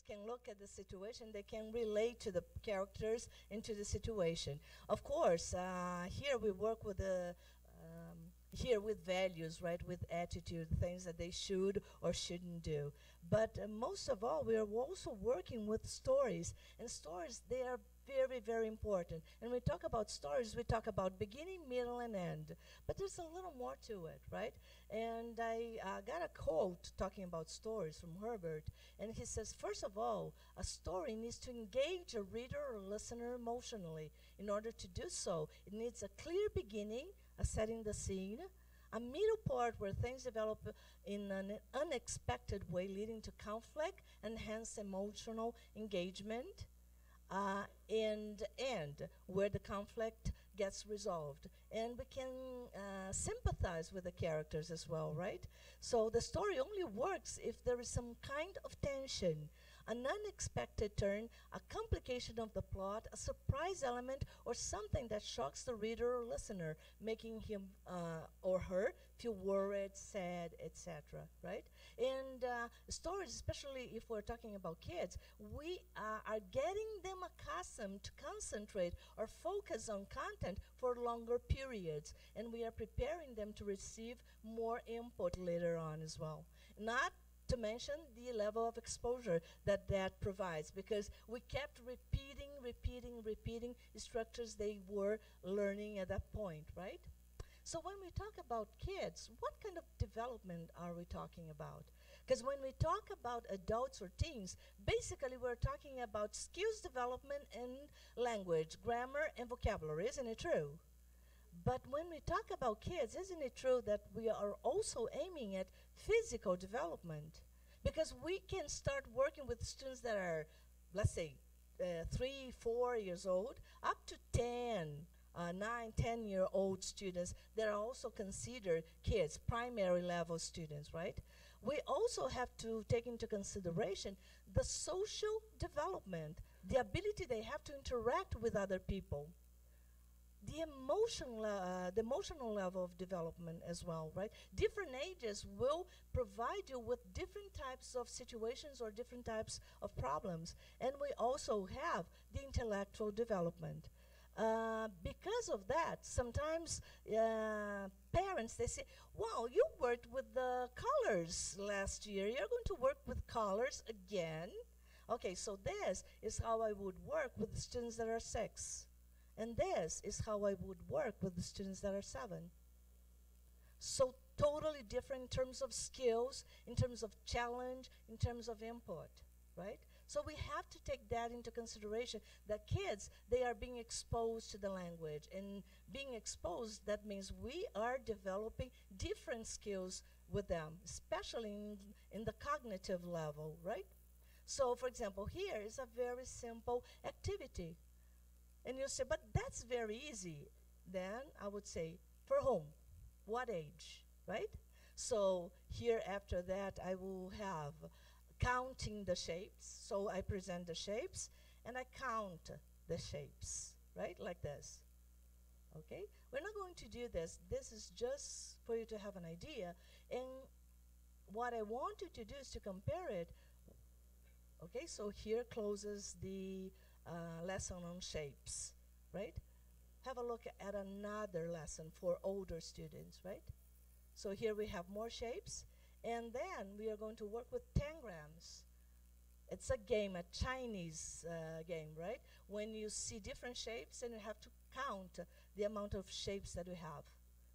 can look at the situation, they can relate to the characters and to the situation. Of course, uh, here we work with the here with values, right, with attitude, things that they should or shouldn't do. But uh, most of all, we are also working with stories, and stories they are very, very important. And we talk about stories, we talk about beginning, middle, and end. But there's a little more to it, right? And I uh, got a quote talking about stories from Herbert, and he says, first of all, a story needs to engage a reader or listener emotionally. In order to do so, it needs a clear beginning, a setting the scene, a middle part where things develop in an unexpected way, leading to conflict and hence emotional engagement, uh, and end where the conflict gets resolved. And we can uh, sympathize with the characters as well, right? So the story only works if there is some kind of tension, an unexpected turn, a complication of the plot, a surprise element, or something that shocks the reader or listener, making him uh, or her feel worried, sad, etc. Right? And uh, stories, especially if we're talking about kids, we uh, are getting them accustomed to concentrate or focus on content for longer periods, and we are preparing them to receive more input later on as well. Not to mention the level of exposure that that provides because we kept repeating, repeating, repeating structures they were learning at that point, right? So when we talk about kids, what kind of development are we talking about? Because when we talk about adults or teens, basically we're talking about skills development in language, grammar, and vocabulary, isn't it true? But when we talk about kids, isn't it true that we are also aiming at physical development? Because we can start working with students that are, let's say, uh, three, four years old, up to 10, uh, nine, 10 year old students that are also considered kids, primary level students, right? We also have to take into consideration the social development, the ability they have to interact with other people the emotional uh, the emotional level of development as well right? Different ages will provide you with different types of situations or different types of problems. And we also have the intellectual development. Uh, because of that sometimes uh, parents they say wow you worked with the colors last year. You're going to work with colors again? Okay so this is how i would work with students that are six and this is how I would work with the students that are seven. So totally different in terms of skills, in terms of challenge, in terms of input, right? So we have to take that into consideration that kids, they are being exposed to the language. And being exposed, that means we are developing different skills with them, especially in, in the cognitive level, right? So, for example, here is a very simple activity. And you say, but that's very easy. Then I would say, for whom? What age? Right? So here after that, I will have counting the shapes. So I present the shapes and I count the shapes, right? Like this. Okay? We're not going to do this. This is just for you to have an idea. And what I want you to do is to compare it. Okay, so here closes the uh, lesson on shapes, right? Have a look at another lesson for older students, right? So here we have more shapes, and then we are going to work with tangrams. It's a game, a Chinese uh, game, right? When you see different shapes and you have to count the amount of shapes that we have,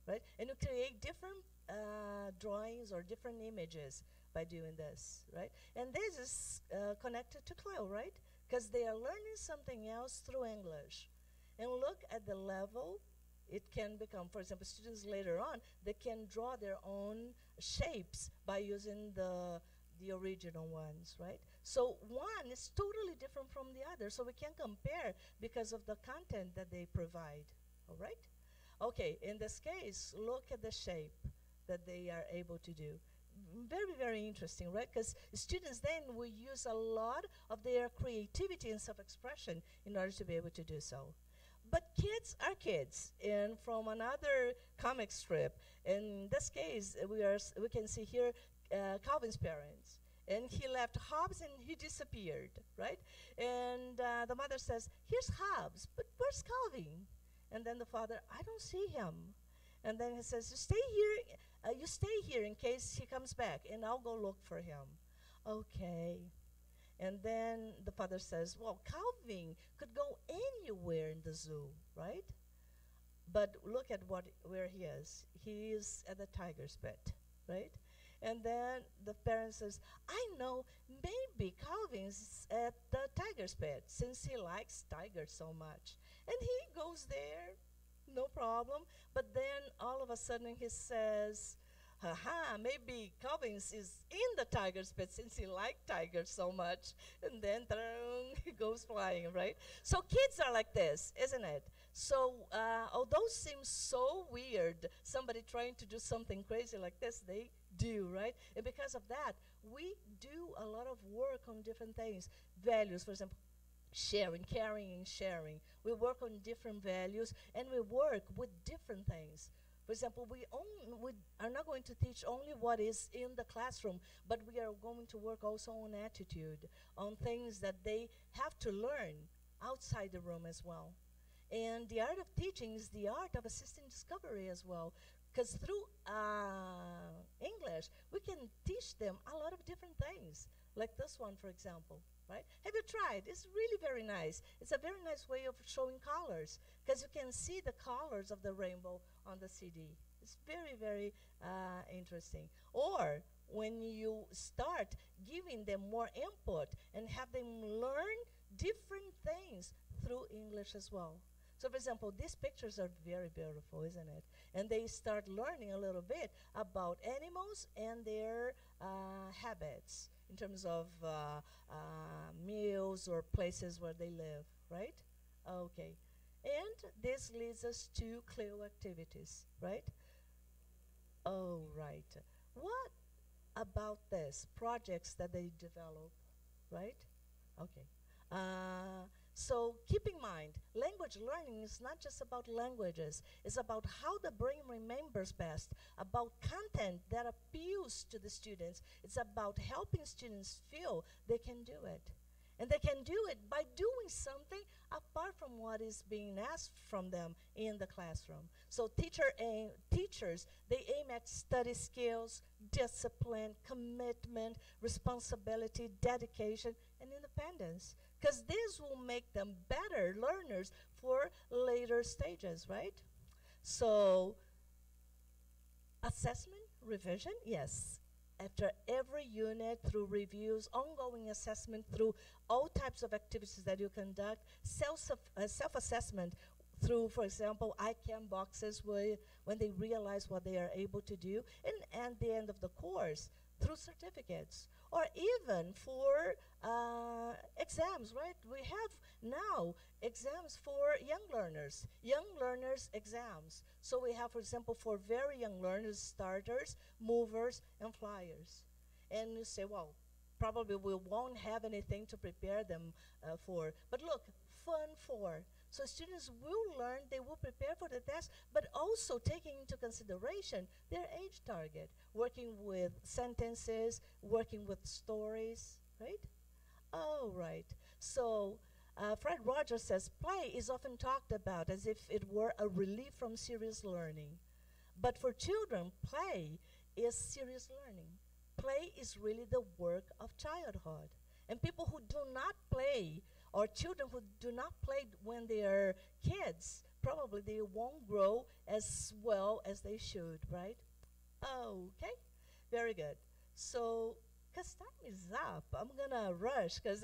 right? And you create different uh, drawings or different images by doing this, right? And this is uh, connected to CLIL, right? Because they are learning something else through English. And look at the level it can become. For example, students later on, they can draw their own shapes by using the, the original ones, right? So one is totally different from the other, so we can compare because of the content that they provide, all right? Okay, in this case, look at the shape that they are able to do. Very, very interesting, right? Because students then will use a lot of their creativity and self-expression in order to be able to do so. But kids are kids, and from another comic strip, in this case, we, are we can see here uh, Calvin's parents. And he left Hobbes and he disappeared, right? And uh, the mother says, Here's Hobbes, but where's Calvin? And then the father, I don't see him. And then he says, stay here, uh, you stay here in case he comes back, and I'll go look for him. Okay. And then the father says, Well, Calvin could go anywhere in the zoo, right? But look at what where he is. He is at the tiger's pit, right? And then the parent says, I know maybe Calvin's at the tiger's pit since he likes tigers so much. And he goes there, problem. But then all of a sudden he says, haha, maybe Calvin's is in the tiger's pit since he liked tigers so much. And then he goes flying, right? So kids are like this, isn't it? So uh, although it seems so weird, somebody trying to do something crazy like this, they do, right? And because of that, we do a lot of work on different things. Values, for example, sharing, caring and sharing. We work on different values and we work with different things. For example, we, own, we are not going to teach only what is in the classroom, but we are going to work also on attitude, on things that they have to learn outside the room as well. And the art of teaching is the art of assisting discovery as well. Because through uh, English, we can teach them a lot of different things, like this one, for example right? Have you tried? It's really very nice. It's a very nice way of showing colors because you can see the colors of the rainbow on the CD. It's very, very uh, interesting. Or when you start giving them more input and have them learn different things through English as well. So, for example, these pictures are very beautiful, isn't it? And they start learning a little bit about animals and their uh, habits in terms of uh, uh, meals or places where they live, right? Okay. And this leads us to CLIL activities, right? Oh, right. What about this? Projects that they develop, right? Okay. Uh, so keep in mind, language learning is not just about languages. It's about how the brain remembers best, about content that appeals to the students. It's about helping students feel they can do it. And they can do it by doing something apart from what is being asked from them in the classroom. So teacher aim, teachers, they aim at study skills, discipline, commitment, responsibility, dedication, and independence because this will make them better learners for later stages, right? So, assessment, revision, yes. After every unit, through reviews, ongoing assessment, through all types of activities that you conduct, self uh, self assessment through, for example, I can boxes where, when they realize what they are able to do, and at the end of the course, through certificates or even for uh, exams, right? We have now exams for young learners, young learners exams. So we have, for example, for very young learners, starters, movers, and flyers. And you say, well, probably we won't have anything to prepare them uh, for. But look, fun for. So students will learn, they will prepare for the test, but also taking into consideration their age target, working with sentences, working with stories, right? Oh, right. So uh, Fred Rogers says play is often talked about as if it were a relief from serious learning. But for children, play is serious learning. Play is really the work of childhood. And people who do not play, or children who do not play when they are kids, probably they won't grow as well as they should, right? Okay, very good. So, because time is up, I'm gonna rush because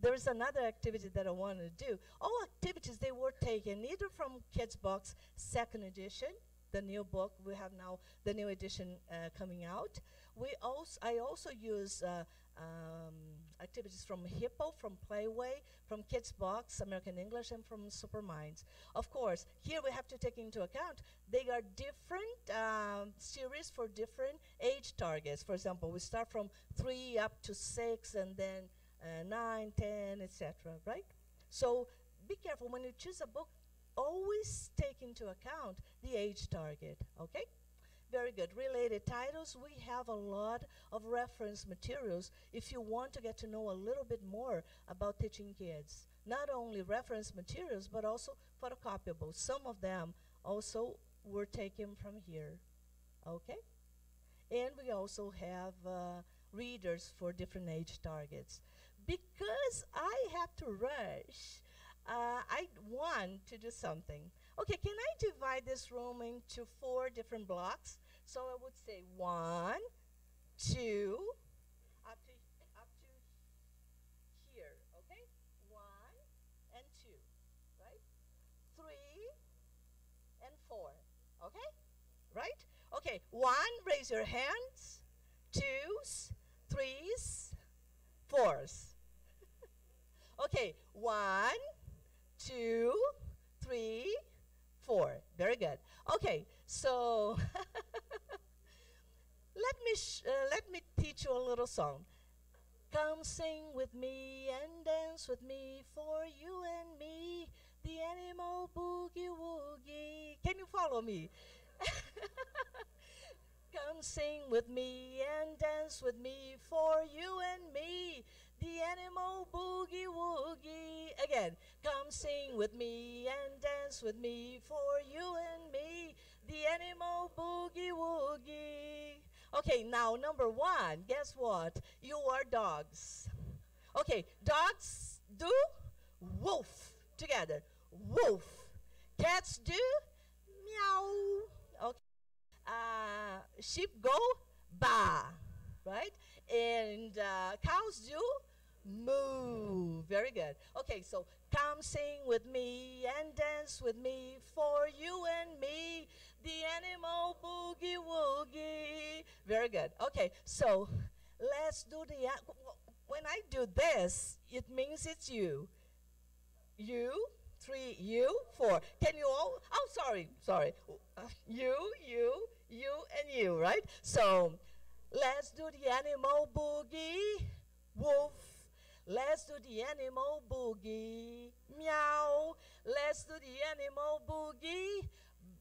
there is another activity that I want to do. All activities they were taken either from Kid's Box Second Edition, the new book. We have now the new edition uh, coming out. We also I also use uh, um, activities from Hippo, from Playway, from Kid's Box, American English, and from Superminds. Of course, here we have to take into account they are different um, series for different age targets. For example, we start from three up to six, and then uh, nine, ten, etc. Right? So be careful when you choose a book. Always take into account the age target. Okay? Very good. Related titles, we have a lot of reference materials if you want to get to know a little bit more about teaching kids. Not only reference materials, but also photocopyable. Some of them also were taken from here. Okay? And we also have uh, readers for different age targets. Because I have to rush, uh, I want to do something. Okay, can I divide this room into four different blocks? So I would say one, two, up to, up to here, okay? One and two, right? Three and four, okay? Right? Okay, one, raise your hands. Twos, threes, fours. okay, one, two, three, four. Very good. Okay, so let me uh, let me teach you a little song. Come sing with me and dance with me for you and me, the animal boogie woogie. Can you follow me? Come sing with me and dance with me for you and me, the animal boogie woogie. Again, come sing with me and dance with me for you and me, the animal boogie woogie. Okay, now number one, guess what? You are dogs. Okay, dogs do woof together. Woof. Cats do meow. Okay. Uh, sheep go ba, right? And uh, cows do moo. Very good. Okay, so come sing with me and dance with me for you and me, the animal boogie woogie. Very good. Okay, so let's do the. when I do this, it means it's you. You, three, you, four. Can you all? Oh, sorry, sorry. Uh, you, you, you, and you, right? So let's do the animal boogie. Woof. Let's do the animal boogie. Meow. Let's do the animal boogie.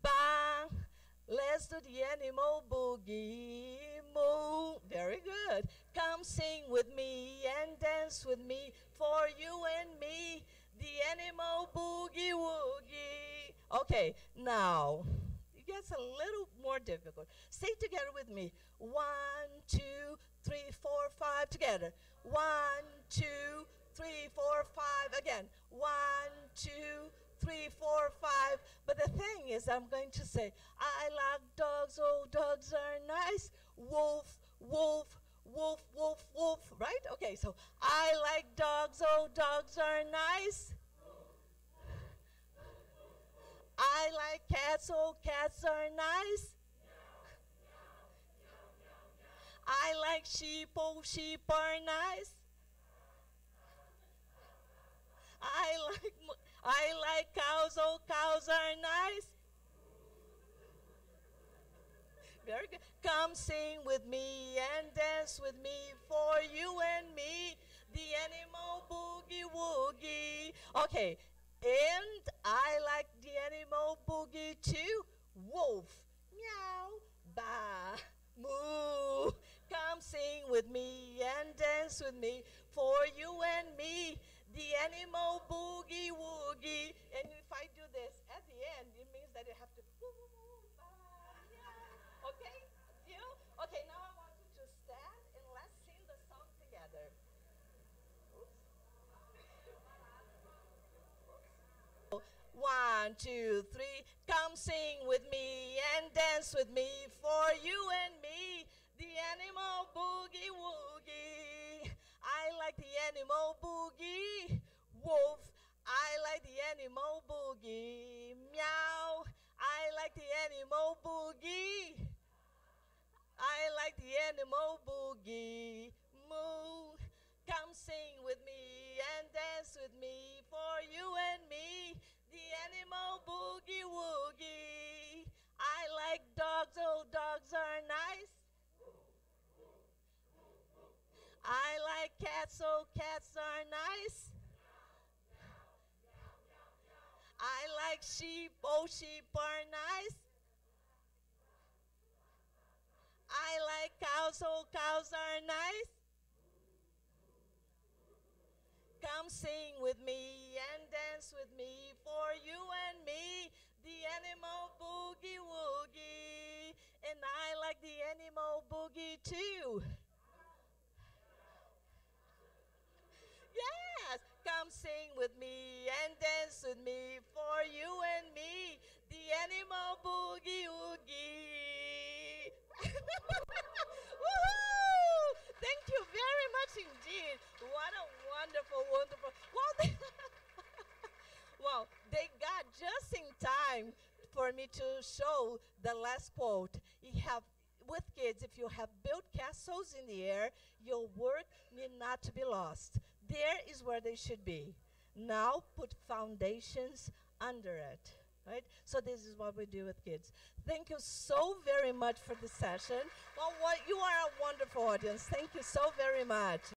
Bang. Let's do the animal boogie. Moo. Very good. Come sing with me and dance with me for you and me. The animal boogie woogie. Okay, now it gets a little more difficult. Say together with me. One, two, three, four, five. Together. One, two, three, four, five. Again. One, two, three, four, five. But the thing is, I'm going to say, I like dogs. Oh, dogs are nice. Wolf, wolf, wolf, wolf, wolf. Right? Okay, so I like dogs. Oh, dogs are nice. I like cats. Oh, cats are nice. I like sheep. Oh, sheep are nice. I like I like cows. Oh, cows are nice. Very good. Come sing with me and dance with me for you and me, the animal boogie woogie. Okay, And I like the animal boogie too. Wolf, meow, ba, moo. Come sing with me and dance with me for you and me. The animal boogie woogie. And if I do this at the end, it means that you have to. Ah, yeah. Okay? You? Okay, now I want you to stand and let's sing the song together. One, two, three. Come sing with me and dance with me for you and me. The animal boogie woogie. I like the animal boogie. Wolf. I like the animal boogie. Meow. I like the animal boogie. I like the animal boogie. Moo. Come sing with me and dance with me for you and me. The animal boogie woogie. I like dogs, oh, dogs are nice. I like cats, so cats are nice. I like sheep, oh, sheep are nice. I like cows, oh, cows are nice. Come sing with me and dance with me for you and me, the animal boogie woogie. And I like the animal boogie too. Yes, come sing with me and dance with me for you and me, the animal boogie woogie. Woohoo! Thank you very much indeed. What a wonderful, wonderful. Well, they, well, they got just in time for me to show the last quote. You have with kids, if you have built castles in the air, your work need not to be lost. There is where they should be. Now put foundations under it. Right? So this is what we do with kids. Thank you so very much for the session. Well, what, you are a wonderful audience. Thank you so very much.